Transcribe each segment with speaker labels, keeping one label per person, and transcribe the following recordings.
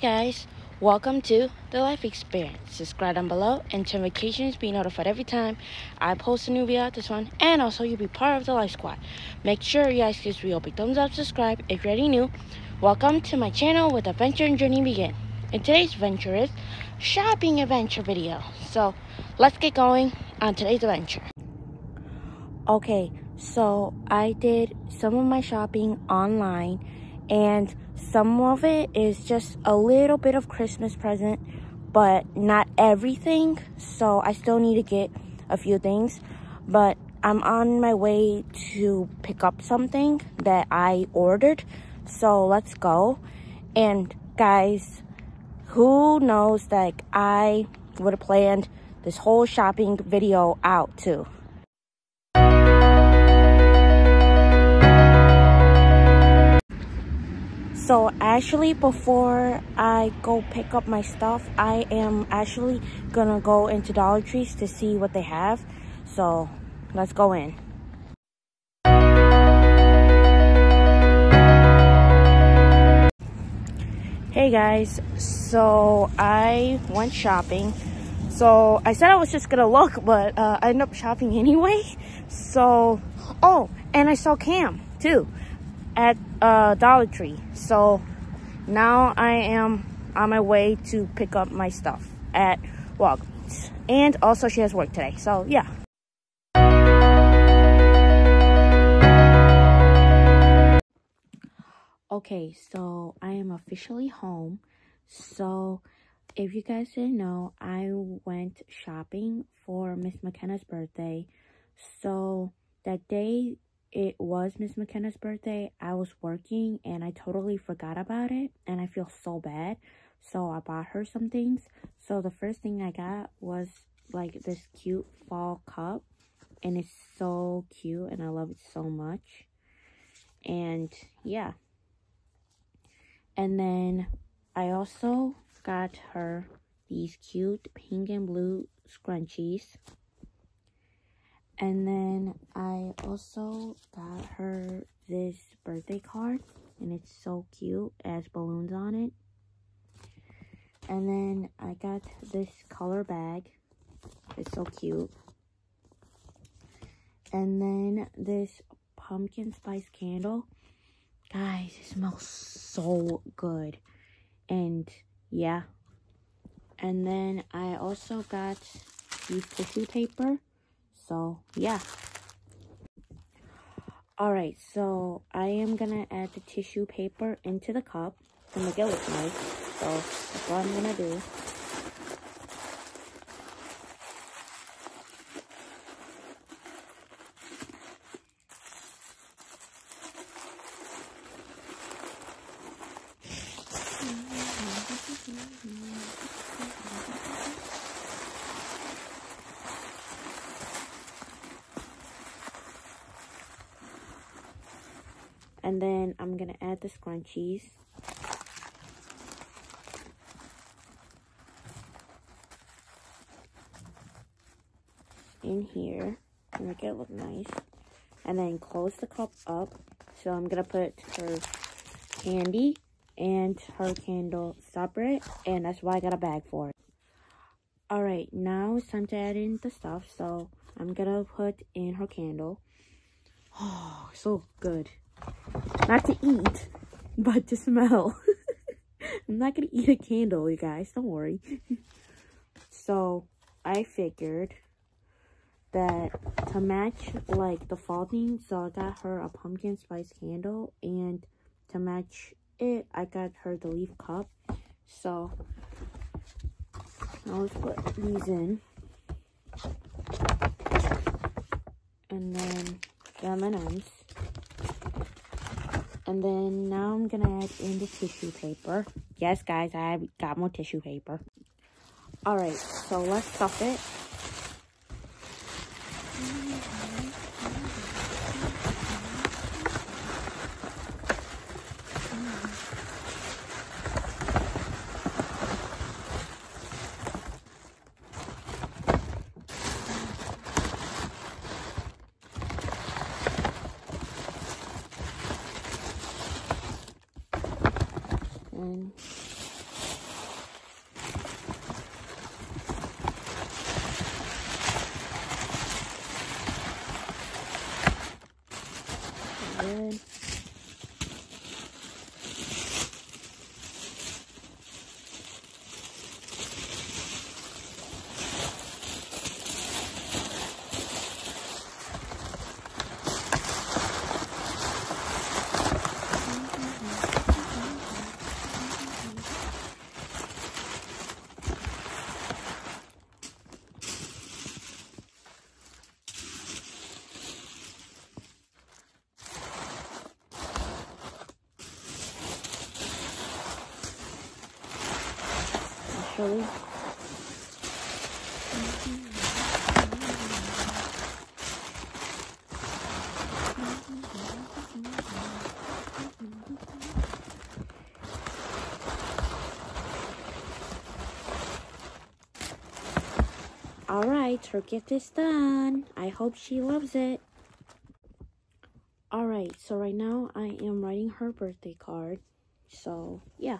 Speaker 1: Guys, welcome to the Life Experience. Subscribe down below and turn notifications be notified every time I post a new video out this one and also you'll be part of the Life Squad. Make sure you guys give this video a big thumbs up, subscribe if you're already new. Welcome to my channel with adventure and journey begin. And today's adventure is shopping adventure video. So let's get going on today's adventure. Okay, so I did some of my shopping online and some of it is just a little bit of Christmas present, but not everything. So I still need to get a few things, but I'm on my way to pick up something that I ordered. So let's go. And guys, who knows that I would have planned this whole shopping video out too. So actually before I go pick up my stuff, I am actually gonna go into Dollar Trees to see what they have. So let's go in. Hey guys, so I went shopping. So I said I was just gonna look, but uh, I ended up shopping anyway. So, oh, and I saw Cam too at uh, Dollar Tree. So now I am on my way to pick up my stuff at Walgreens. And also she has work today. So yeah. Okay, so I am officially home. So if you guys didn't know, I went shopping for Miss McKenna's birthday. So that day it was Miss McKenna's birthday, I was working and I totally forgot about it and I feel so bad. So I bought her some things. So the first thing I got was like this cute fall cup and it's so cute and I love it so much. And yeah. And then I also got her these cute pink and blue scrunchies. And then I also got her this birthday card. And it's so cute. It has balloons on it. And then I got this color bag. It's so cute. And then this pumpkin spice candle. Guys, it smells so good. And yeah. And then I also got these tissue paper so, yeah. Alright, so I am to add the tissue paper into the cup to make it look. So, that's what I'm to do. And then I'm going to add the scrunchies. In here make it look nice. And then close the cup up. So I'm going to put her candy and her candle separate. And that's why I got a bag for it. Alright, now it's time to add in the stuff. So I'm going to put in her candle. Oh, so good. Not to eat, but to smell. I'm not going to eat a candle, you guys. Don't worry. so, I figured that to match, like, the fall theme, so I got her a pumpkin spice candle. And to match it, I got her the leaf cup. So, I'll just put these in. And then the M&M's. And then now I'm going to add in the tissue paper. Yes, guys, I got more tissue paper. Alright, so let's stuff it. Actually. Alright, her gift is done. I hope she loves it. Alright, so right now I am writing her birthday card. So, yeah.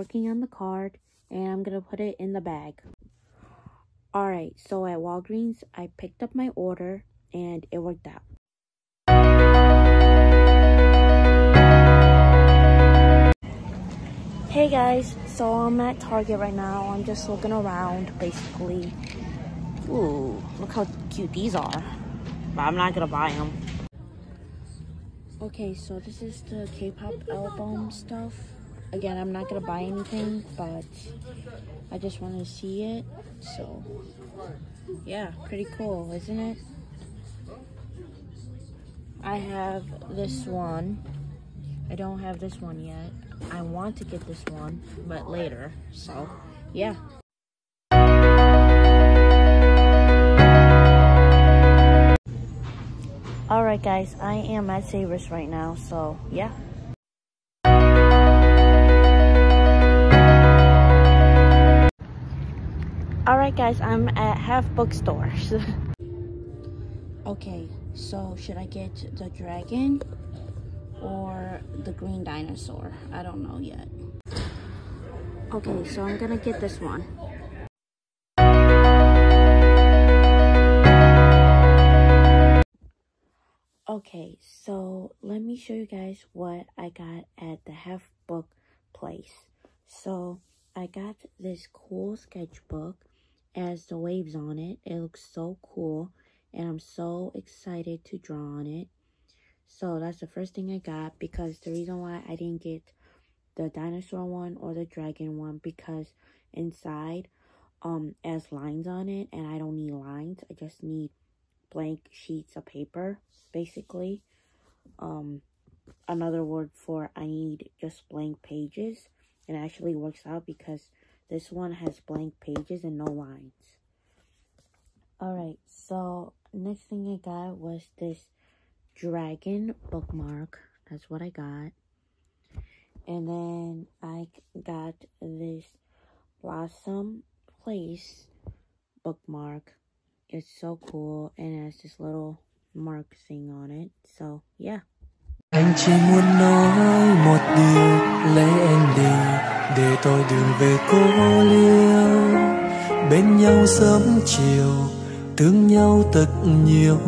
Speaker 1: Working on the card and I'm going to put it in the bag. Alright, so at Walgreens, I picked up my order and it worked out. Hey guys, so I'm at Target right now. I'm just looking around basically. Ooh, look how cute these are. But I'm not to buy them. Okay, so this is the K-pop album stuff. Again, I'm not gonna buy anything, but I just want to see it. So, yeah, pretty cool, isn't it? I have this one. I don't have this one yet. I want to get this one, but later. So, yeah. Alright guys, I am at Savers right now, so yeah. Alright guys, I'm at Half Bookstores. okay, so should I get the dragon or the green dinosaur? I don't know yet. Okay, so I'm gonna get this one. Okay, so let me show you guys what I got at the Half Book place. So I got this cool sketchbook as the waves on it. It looks so cool and I'm so excited to draw on it. So that's the first thing I got because the reason why I didn't get the dinosaur one or the dragon one because inside um has lines on it and I don't need lines. I just need blank sheets of paper, basically. Um, another word for I need just blank pages. It actually works out because this one has blank pages and no lines. Alright, so next thing I got was this dragon bookmark. That's what I got. And then I got this Blossom Place bookmark it's so cool and it has this little mark thing on it. So, yeah. Anh chỉ muốn nói một điều Lấy đi Để tôi đường về cô liêu Bên nhau sớm chiều Thương nhau thật nhiều.